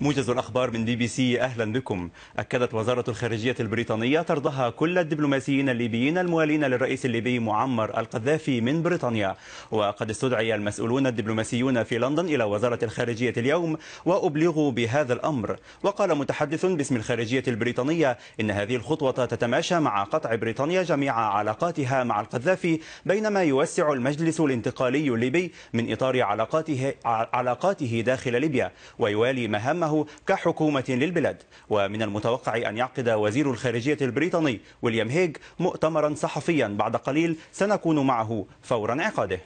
موجز الأخبار من بي بي سي أهلا بكم. أكدت وزارة الخارجية البريطانية طردها كل الدبلوماسيين الليبيين الموالين للرئيس الليبي معمر القذافي من بريطانيا. وقد استدعي المسؤولون الدبلوماسيون في لندن إلى وزارة الخارجية اليوم وأبلغوا بهذا الأمر. وقال متحدث باسم الخارجية البريطانية إن هذه الخطوة تتماشى مع قطع بريطانيا جميع علاقاتها مع القذافي بينما يوسع المجلس الانتقالي الليبي من إطار علاقاته علاقاته داخل ليبيا ويوالي مهامه كحكومة للبلاد. ومن المتوقع أن يعقد وزير الخارجية البريطاني ويليام هيج مؤتمرا صحفيا بعد قليل سنكون معه فور انعقاده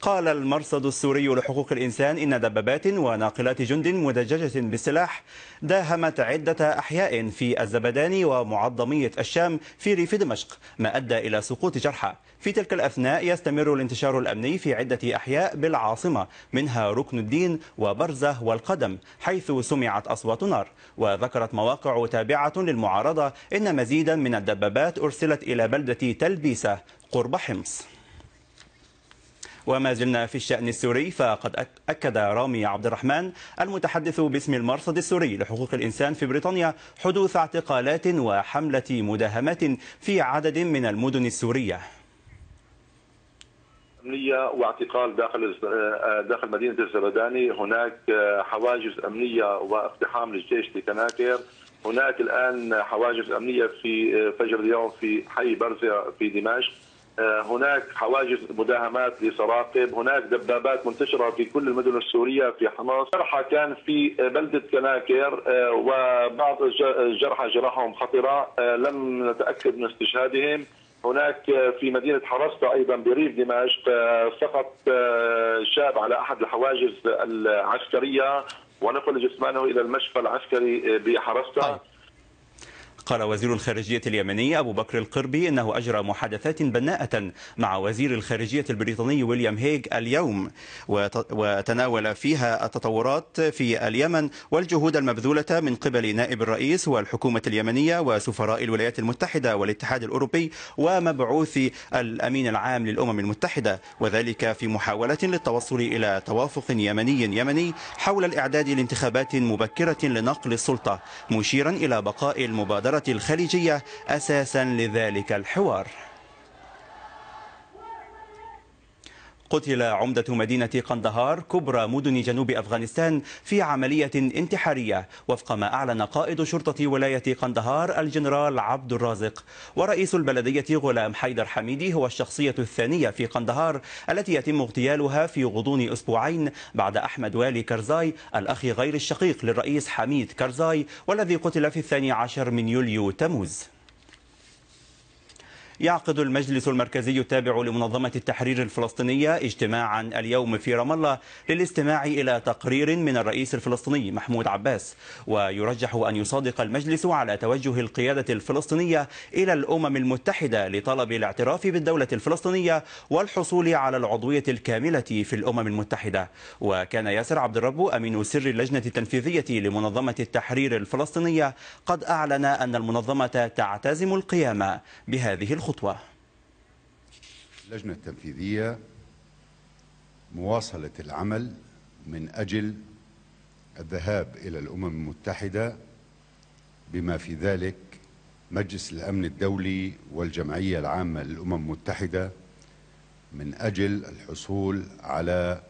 قال المرصد السوري لحقوق الإنسان إن دبابات وناقلات جند مدججة بالسلاح داهمت عدة أحياء في الزبداني ومعظمية الشام في ريف دمشق ما أدى إلى سقوط جرحى. في تلك الأثناء يستمر الانتشار الأمني في عدة أحياء بالعاصمة منها ركن الدين وبرزة والقدم حيث سمعت أصوات نار. وذكرت مواقع تابعة للمعارضة إن مزيدا من الدبابات أرسلت إلى بلدة تلبيسة قرب حمص. وما زلنا في الشأن السوري فقد أكد رامي عبد الرحمن المتحدث باسم المرصد السوري لحقوق الإنسان في بريطانيا حدوث اعتقالات وحملة مداهمات في عدد من المدن السورية. أمنية واعتقال داخل داخل مدينة الزبداني، هناك حواجز أمنية واقتحام للجيش لكناكر، هناك الآن حواجز أمنية في فجر اليوم في حي برزة في دمشق، هناك حواجز مداهمات لسراقب هناك دبابات منتشرة في كل المدن السورية في حماس. جرحى كان في بلدة كناكر وبعض الجرحى جراحهم خطرة لم نتأكد من استشهادهم. هناك في مدينة حرستا أيضا بريف دمشق سقط شاب على أحد الحواجز العسكرية ونقل جسمانه إلى المشفى العسكري بحرستا. قال وزير الخارجية اليمني أبو بكر القربي إنه أجرى محادثات بناءة مع وزير الخارجية البريطاني ويليام هيج اليوم وتناول فيها التطورات في اليمن والجهود المبذولة من قبل نائب الرئيس والحكومة اليمنية وسفراء الولايات المتحدة والاتحاد الأوروبي ومبعوث الأمين العام للأمم المتحدة وذلك في محاولة للتوصل إلى توافق يمني يمني حول الإعداد لانتخابات مبكرة لنقل السلطة مشيرا إلى بقاء المبادرة الخليجية أساسا لذلك الحوار. قتل عمدة مدينة قندهار كبرى مدن جنوب أفغانستان في عملية انتحارية. وفق ما أعلن قائد شرطة ولاية قندهار الجنرال عبد الرازق. ورئيس البلدية غلام حيدر حميدي هو الشخصية الثانية في قندهار التي يتم اغتيالها في غضون أسبوعين بعد أحمد والي كرزاي الأخ غير الشقيق للرئيس حميد كرزاي والذي قتل في الثاني عشر من يوليو تموز. يعقد المجلس المركزي التابع لمنظمة التحرير الفلسطينية اجتماعا اليوم في رام الله للاستماع إلى تقرير من الرئيس الفلسطيني محمود عباس. ويرجح أن يصادق المجلس على توجه القيادة الفلسطينية إلى الأمم المتحدة لطلب الاعتراف بالدولة الفلسطينية والحصول على العضوية الكاملة في الأمم المتحدة. وكان ياسر عبد الرب أمين سر اللجنة التنفيذية لمنظمة التحرير الفلسطينية قد أعلن أن المنظمة تعتزم القيام بهذه الخطوة. الخطوة اللجنة التنفيذية مواصلة العمل من أجل الذهاب إلى الأمم المتحدة بما في ذلك مجلس الأمن الدولي والجمعية العامة للأمم المتحدة من أجل الحصول على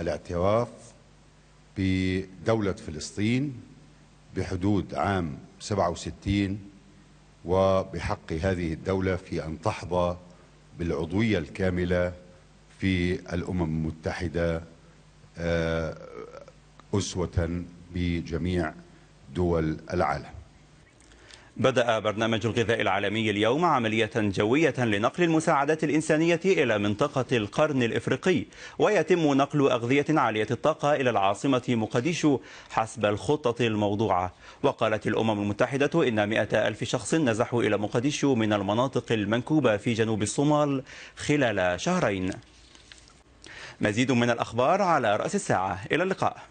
الاعتراف بدولة فلسطين بحدود عام 67 وبحق هذه الدولة في أن تحظى بالعضوية الكاملة في الأمم المتحدة أسوة بجميع دول العالم. بدأ برنامج الغذاء العالمي اليوم عملية جوية لنقل المساعدات الإنسانية إلى منطقة القرن الإفريقي ويتم نقل أغذية عالية الطاقة إلى العاصمة مقديشو حسب الخطة الموضوعة. وقالت الأمم المتحدة إن مئة ألف شخص نزحوا إلى مقديشو من المناطق المنكوبة في جنوب الصومال خلال شهرين. مزيد من الأخبار على رأس الساعة. إلى اللقاء.